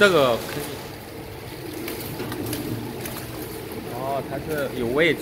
这个可以。哦，它是有位置。